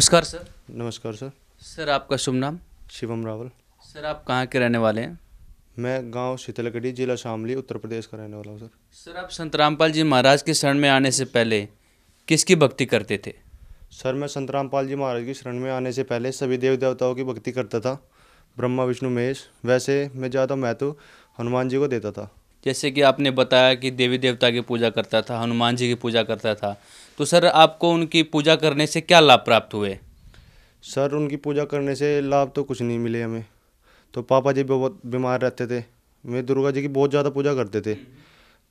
नमस्कार सर। नमस्कार sir. Sir आपका शुभ नाम? शिवम रावल। सर आप कहाँ के रहने वाले हैं? मैं गाँव शीतलगढ़ी जिला शामली उत्तर प्रदेश का रहने वाला हूँ सर। सर आप संत रामपाल जी महाराज के शरण में आने से पहले किसकी भक्ति करते थे? सर मैं संत रामपाल जी महाराज की शरण में आने से पहले सभी देव देवताओं की भक्ति करता था। ब्रह्मा विष्णु महेश। वैसे मैं ज़्यादा महत्व हनुमान जी को देता था। जैसे कि आपने बताया कि देवी देवता की पूजा करता था, हनुमान जी की पूजा करता था। तो सर, आपको उनकी पूजा करने से क्या लाभ प्राप्त हुए? सर, उनकी पूजा करने से लाभ तो कुछ नहीं मिले हमें। तो पापा जी बहुत बीमार रहते थे। मैं दुर्गा जी की बहुत ज़्यादा पूजा करते थे।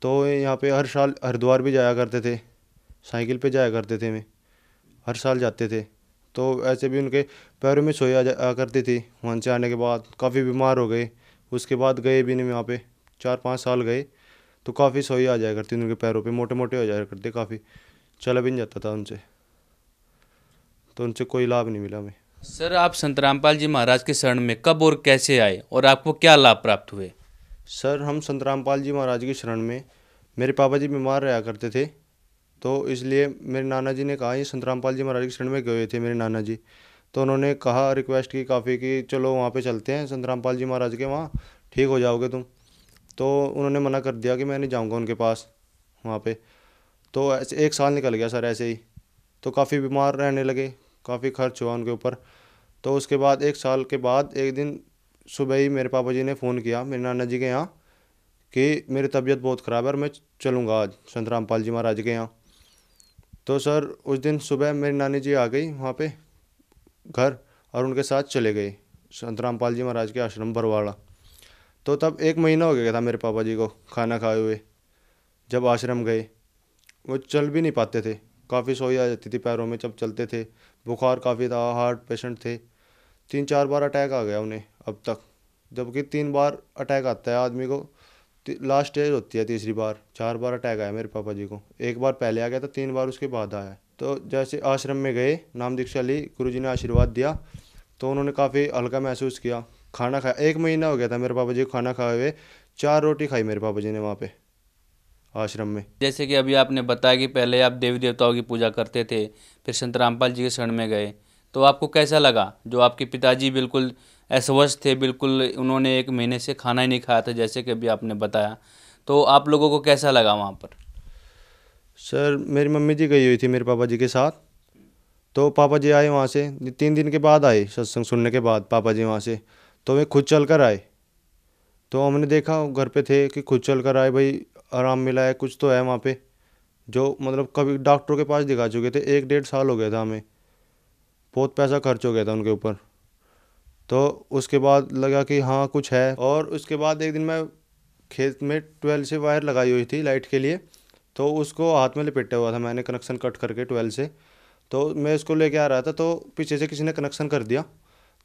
तो यहाँ पे हर साल हरिद्वार भी जाया करते थे। साइकिल पे जाया करते थे मैं। हर साल जाते थे। तो ऐसे भी उनके पैरों में सोया जा, करती थी। वहाँ से आने के बाद काफ़ी बीमार हो गए। उसके बाद गए भी नहीं वहाँ पे। चार पाँच साल गए तो काफ़ी सोई आ जाया करती उनके पैरों पे मोटे मोटे हो जाया करते काफ़ी। चला भी नहीं जाता था उनसे। तो उनसे कोई लाभ नहीं मिला हमें। सर आप संत रामपाल जी महाराज के शरण में कब और कैसे आए और आपको क्या लाभ प्राप्त हुए? सर हम संत रामपाल जी महाराज के शरण में मेरे पापा जी बीमार रहा करते थे तो इसलिए मेरे नाना जी ने कहा ये संत रामपाल जी महाराज के शरण में गए थे मेरे नाना जी तो उन्होंने कहा रिक्वेस्ट की काफ़ी कि चलो वहाँ पे चलते हैं संत रामपाल जी महाराज के वहाँ। ठीक हो जाओगे तुम। तो उन्होंने मना कर दिया कि मैं नहीं जाऊँगा उनके पास वहाँ पे। तो ऐसे एक साल निकल गया सर ऐसे ही। तो काफ़ी बीमार रहने लगे, काफ़ी खर्च हुआ उनके ऊपर। तो उसके बाद एक साल के बाद एक दिन सुबह ही मेरे पापा जी ने फ़ोन किया मेरे नाना जी के यहाँ कि मेरी तबीयत बहुत ख़राब है और मैं चलूँगा आज संत रामपाल जी महाराज के यहाँ। तो सर उस दिन सुबह मेरी नानी जी आ गई वहाँ पे घर और उनके साथ चले गए संत रामपाल जी महाराज के आश्रम बरवाड़ा। तो तब एक महीना हो गया था मेरे पापा जी को खाना खाए हुए। जब आश्रम गए, वो चल भी नहीं पाते थे। काफ़ी सोई आ जाती थी पैरों में जब चलते थे। बुखार काफ़ी था, हार्ट पेशेंट थे। तीन चार बार अटैक आ गया उन्हें अब तक। जबकि तीन बार अटैक आता है आदमी को लास्ट स्टेज होती है तीसरी बार। चार बार अटैक आया मेरे पापा जी को। एक बार पहले आ गया था, तीन बार उसके बाद आया। तो जैसे आश्रम में गए, नाम दीक्षा ली गुरु जी ने आशीर्वाद दिया तो उन्होंने काफ़ी हल्का महसूस किया। खाना खाया। एक महीना हो गया था मेरे पापा जी को खाना खाए हुए। चार रोटी खाई मेरे पापा जी ने वहाँ पे आश्रम में। जैसे कि अभी आपने बताया कि पहले आप देवी देवताओं की पूजा करते थे फिर संत रामपाल जी के शरण में गए। तो आपको कैसा लगा? जो आपके पिताजी बिल्कुल अस्वस्थ थे बिल्कुल उन्होंने एक महीने से खाना ही नहीं खाया था जैसे कि अभी आपने बताया। तो आप लोगों को कैसा लगा वहाँ पर? सर मेरी मम्मी जी गई हुई थी मेरे पापा जी के साथ। तो पापा जी आए वहाँ से तीन दिन के बाद आए सत्संग सुनने के बाद पापा जी वहाँ से। तो वे खुद चल कर आए। तो हमने देखा, घर पे थे कि खुद चल कर आए, भाई, आराम मिला है, कुछ तो है वहाँ पे, जो मतलब कभी डॉक्टरों के पास दिखा चुके थे, एक डेढ़ साल हो गया था हमें। बहुत पैसा खर्च हो गया था उनके ऊपर। तो उसके बाद लगा कि हाँ कुछ है, और उसके बाद एक दिन मैं खेत में ट्वेल्व से वायर लगाई हुई थी लाइट के लिए तो उसको हाथ में लपेटा हुआ था मैंने कनेक्शन कट करके ट्वेल्व से। तो मैं उसको लेके आ रहा था तो पीछे से किसी ने कनेक्शन कर दिया।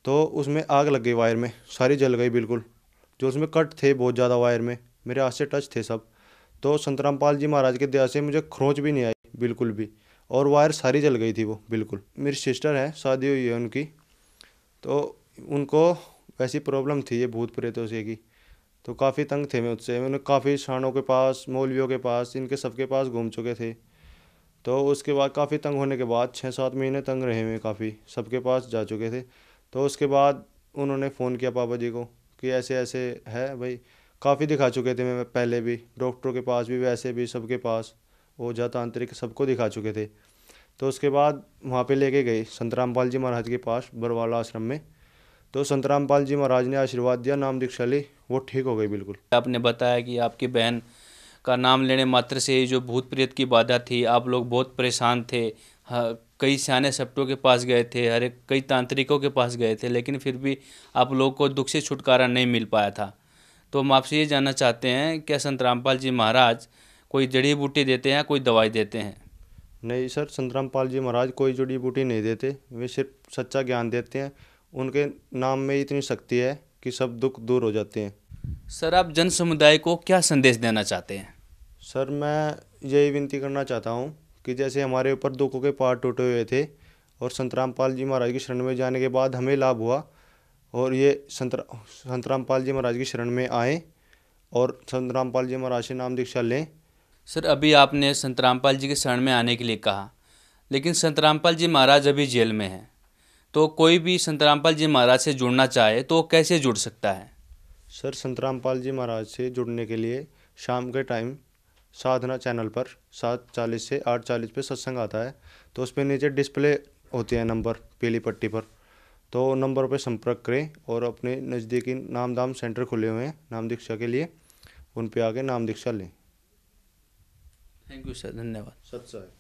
तो उसमें आग लग गई वायर में, सारी जल गई बिल्कुल। जो उसमें कट थे बहुत ज़्यादा वायर में, मेरे हाथ से टच थे सब। तो संतराम पाल जी महाराज के दया से मुझे खरोंच भी नहीं आई, बिल्कुल भी। और वायर सारी जल गई थी वो, बिल्कुल। मेरी सिस्टर है, शादी हुई है उनकी। तो उनको वैसी प्रॉब्लम थी ये भूत प्रेतों से की। तो काफ़ी तंग थे मैं उससे। मैंने काफ़ी शानों के पास, मौलवियों के पास, इनके सबके पास घूम चुके थे। तो उसके बाद, काफ़ी तंग होने के बाद, छः सात महीने तंग रहे मैं काफ़ी। सबके पास जा चुके थे। तो उसके बाद उन्होंने फ़ोन किया पापा जी को कि ऐसे ऐसे है भाई। काफ़ी दिखा चुके थे मैं पहले भी, डॉक्टरों के पास भी, वैसे भी, सबके पास ओझा तांत्रिक सबको दिखा चुके थे। तो उसके बाद वहाँ पे लेके गए संत रामपाल जी महाराज के पास, बरवाला आश्रम में। तो संत रामपाल जी महाराज ने आशीर्वाद दिया, नाम दीक्षा ली, वो ठीक हो गई बिल्कुल। आपने बताया कि आपकी बहन का नाम लेने मात्र से ही जो भूत प्रेत की बाधा थी आप लोग बहुत परेशान थे। कई सियाने सप्टों के पास गए थे हर एक कई तांत्रिकों के पास गए थे लेकिन फिर भी आप लोग को दुख से छुटकारा नहीं मिल पाया था। तो हम आपसे ये जानना चाहते हैं क्या संत रामपाल जी महाराज कोई जड़ी बूटी देते हैं कोई दवाई देते हैं? नहीं सर संत रामपाल जी महाराज कोई जड़ी बूटी नहीं देते वे सिर्फ़ सच्चा ज्ञान देते हैं। उनके नाम में इतनी शक्ति है कि सब दुख दूर हो जाते हैं। सर आप जन समुदाय को क्या संदेश देना चाहते हैं? सर मैं यही विनती करना चाहता हूँ कि जैसे हमारे ऊपर दुखों के पार टूटे हुए थे और संत रामपाल जी महाराज की शरण में जाने के बाद हमें लाभ हुआ और ये संत संत रामपाल जी महाराज की शरण में आए और संत रामपाल जी महाराज से नाम दीक्षा लें। सर अभी आपने संत रामपाल जी के शरण में आने के लिए कहा लेकिन संत रामपाल जी महाराज अभी जेल में हैं। तो कोई भी संत रामपाल जी महाराज से जुड़ना चाहे तो कैसे जुड़ सकता है? सर संत रामपाल जी महाराज से जुड़ने के लिए शाम के टाइम साधना चैनल पर सात चालीस से आठ चालीस पे सत्संग आता है। तो उस पर नीचे डिस्प्ले होती है नंबर पीली पट्टी पर। तो नंबर पर संपर्क करें और अपने नज़दीकी नाम दाम सेंटर खुले हुए हैं नाम दीक्षा के लिए। उन पे आके नाम दीक्षा लें। थैंक यू सर धन्यवाद। सत्सा है